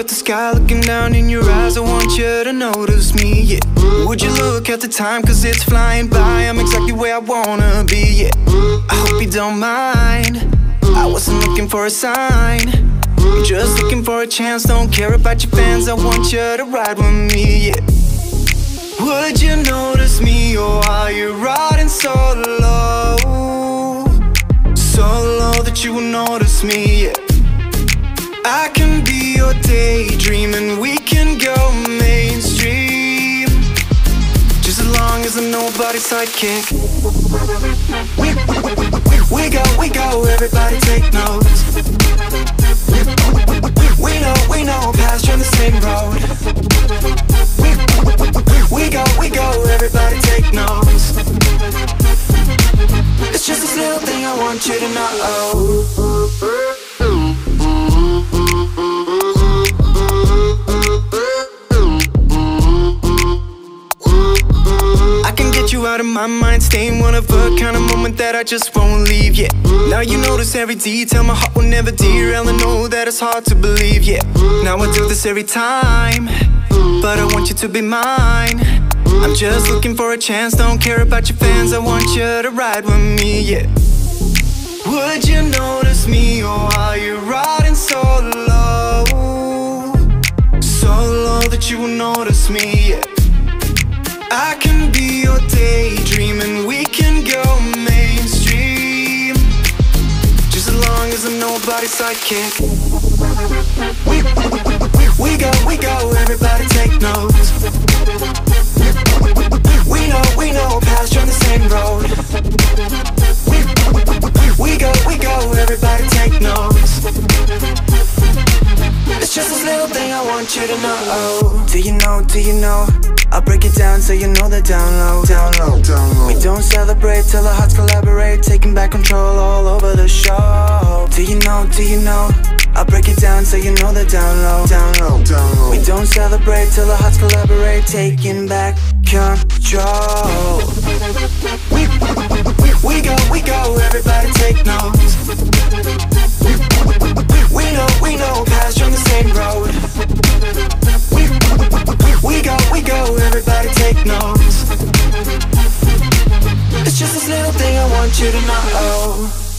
sky, looking down in your eyes. I want you to notice me, yeah. Would you look at the time, cause it's flying by? I'm exactly where I wanna be, yeah. I hope you don't mind. I wasn't looking for a sign. Just looking for a chance, don't care about your fans. I want you to ride with me, yeah. Would you notice me, or are you riding so low? So low that you will notice me, yeah. As long as I'm nobody's sidekick We, we go, we go, everybody take notes We know, we know, past on the same road. We, we go, we go, everybody take notes. It's just this little thing I want you to know out of my mind Staying one of a kind of moment that I just won't leave, yeah. Now you notice every detail My heart will never derail I know that it's hard to believe, yeah. Now I do this every time But I want you to be mine. I'm just looking for a chance Don't care about your fans I want you to ride with me, yeah. Would you notice me Or are you riding so low So low that you will notice me, yeah. I can Just as long as I'm nobody's sidekick. We, we go, we go, everybody take notes. We know, we know, past you on the same road. We, we go, we go, everybody take notes. It's just this little thing I want you to know. Do you know, do you know? I'll break it down so you know the down low, down low, down low. We don't celebrate till our hearts collaborate, taking back control all over the show. Do you know, do you know? I'll break it down so you know the down low, down low, down low. We don't celebrate till our hearts collaborate, taking back control. We, we, we go, we go, everybody take notes. We know, we know, past you on the same road. We, we go, we go, everybody take notes It's just this little thing I want you to know